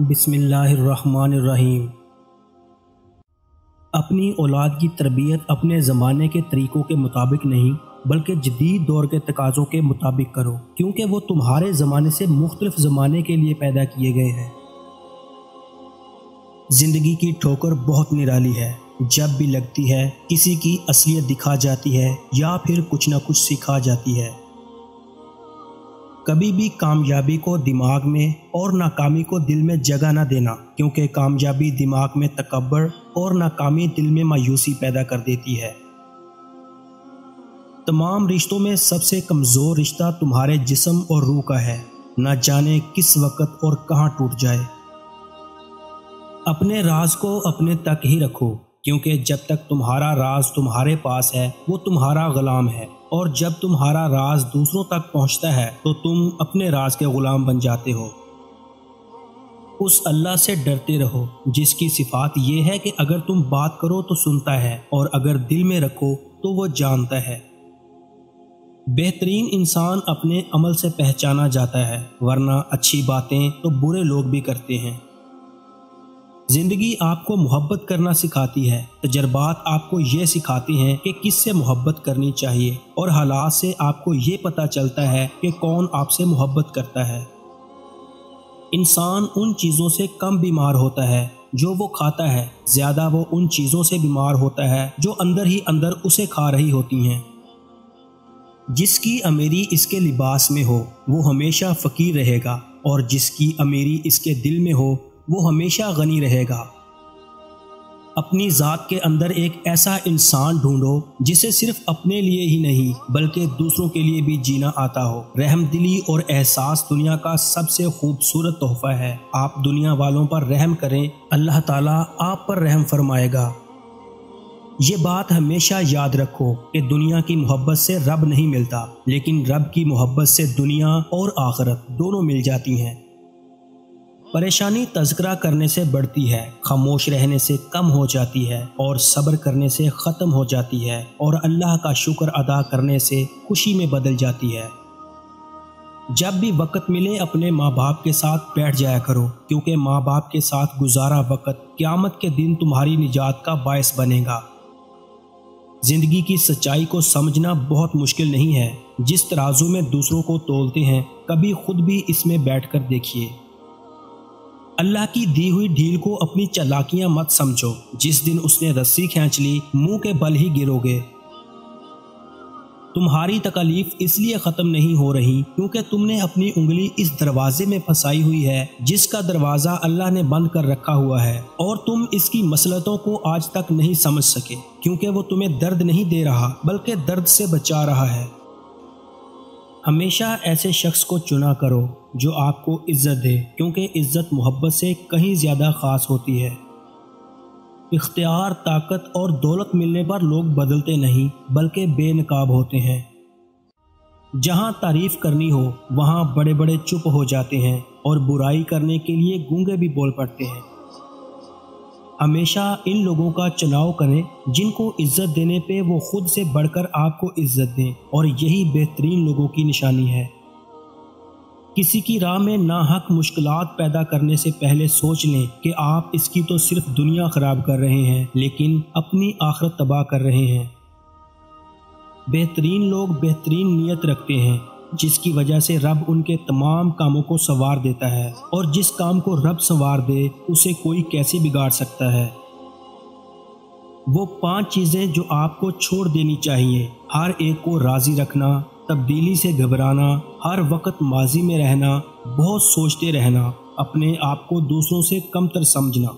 बिस्मिल्लाहिर्रहमानिर्रहीम। अपनी औलाद की तरबियत अपने ज़माने के तरीक़ों के मुताबिक नहीं, बल्कि जदीद दौर के तकाज़ों के मुताबिक करो, क्योंकि वो तुम्हारे ज़माने से मुख्तलिफ़ ज़माने के लिए पैदा किए गए हैं। ज़िंदगी की ठोकर बहुत निराली है। जब भी लगती है किसी की असलियत दिखा जाती है या फिर कुछ ना कुछ सिखा जाती है। कभी भी कामयाबी को दिमाग में और नाकामी को दिल में जगह ना देना, क्योंकि कामयाबी दिमाग में तकबर और नाकामी दिल में मायूसी पैदा कर देती है। तमाम रिश्तों में सबसे कमज़ोर रिश्ता तुम्हारे जिस्म और रूह का है। न जाने किस वक़्त और कहाँ टूट जाए। अपने राज को अपने तक ही रखो, क्योंकि जब तक तुम्हारा राज तुम्हारे पास है, वो तुम्हारा गुलाम है। और जब तुम्हारा राज दूसरों तक पहुँचता है तो तुम अपने राज के गुलाम बन जाते हो। उस अल्लाह से डरते रहो, जिसकी सिफात यह है कि अगर तुम बात करो तो सुनता है, और अगर दिल में रखो तो वो जानता है। बेहतरीन इंसान अपने अमल से पहचाना जाता है, वरना अच्छी बातें तो बुरे लोग भी करते हैं। ज़िंदगी आपको मोहब्बत करना सिखाती है तजर्बात आपको ये सिखाते हैं कि किससे मोहब्बत करनी चाहिए, और हालात से आपको ये पता चलता है कि कौन आपसे मोहब्बत करता है। इंसान उन चीज़ों से कम बीमार होता है, जो वो खाता है। ज़्यादा वो उन चीज़ों से बीमार होता है, जो अंदर ही अंदर उसे खा रही होती हैं। जिसकी अमीरी इसके लिबास में हो, वो हमेशा फ़कीर रहेगा, और जिसकी अमीरी इसके दिल में हो वो हमेशा गनी रहेगा। अपनी ज़ात के अंदर एक ऐसा इंसान ढूंढो, जिसे सिर्फ़ अपने लिए ही नहीं, बल्कि दूसरों के लिए भी जीना आता हो। रहम दिली और एहसास दुनिया का सबसे खूबसूरत तोहफा है। आप दुनिया वालों पर रहम करें, अल्लाह ताला आप पर रहम फरमाएगा। ये बात हमेशा याद रखो कि दुनिया की मोहब्बत से रब नहीं मिलता, लेकिन रब की मोहब्बत से दुनिया और आखरत दोनों मिल जाती हैं। परेशानी तस्करा करने से बढ़ती है, खामोश रहने से कम हो जाती है और सब्र करने से ख़त्म हो जाती है और अल्लाह का शुक्र अदा करने से खुशी में बदल जाती है। जब भी वक़्त मिले, अपने माँ बाप के साथ बैठ जाया करो, क्योंकि माँ बाप के साथ गुजारा वक़्त क्यामत के दिन तुम्हारी निजात का बायस बनेगा। ज़िंदगी की सच्चाई को समझना बहुत मुश्किल नहीं है। जिस तराजू में दूसरों को तोलते हैं, कभी खुद भी इसमें बैठकर देखिए। अल्लाह की दी हुई ढील को अपनी चलाकियाँ मत समझो। जिस दिन उसने रस्सी खींच ली, मुँह के बल ही गिरोगे। तुम्हारी तकलीफ़ इसलिए ख़त्म नहीं हो रही, क्योंकि तुमने अपनी उंगली इस दरवाजे में फंसाई हुई है, जिसका दरवाज़ा अल्लाह ने बंद कर रखा हुआ है, और तुम इसकी मसलतों को आज तक नहीं समझ सके, क्योंकि वो तुम्हें दर्द नहीं दे रहा, बल्कि दर्द से बचा रहा है। हमेशा ऐसे शख्स को चुना करो जो आपको इज़्ज़त दे, क्योंकि इज़्ज़त मोहब्बत से कहीं ज़्यादा ख़ास होती है। इख्तियार, ताकत और दौलत मिलने पर लोग बदलते नहीं, बल्कि बेनकाब होते हैं। जहाँ तारीफ़ करनी हो, वहाँ बड़े बड़े चुप हो जाते हैं और बुराई करने के लिए गूँगे भी बोल पड़ते हैं। हमेशा इन लोगों का चुनाव करें जिनको इज़्ज़त देने पे वो खुद से बढ़कर आपको इज़्ज़त दें और यही बेहतरीन लोगों की निशानी है। किसी की राह में नाहक मुश्किल पैदा करने से पहले सोच लें कि आप इसकी तो सिर्फ़ दुनिया खराब कर रहे हैं, लेकिन अपनी आखरत तबाह कर रहे हैं। बेहतरीन लोग बेहतरीन नीयत रखते हैं। जिसकी वजह से रब उनके तमाम कामों को संवार देता है और जिस काम को रब संवार दे, उसे कोई कैसे बिगाड़ सकता है? वो पाँच चीज़ें जो आपको छोड़ देनी चाहिए। हर एक को राज़ी रखना, तब्दीली से घबराना, हर वक्त माजी में रहना, बहुत सोचते रहना, अपने आप को दूसरों से कमतर समझना।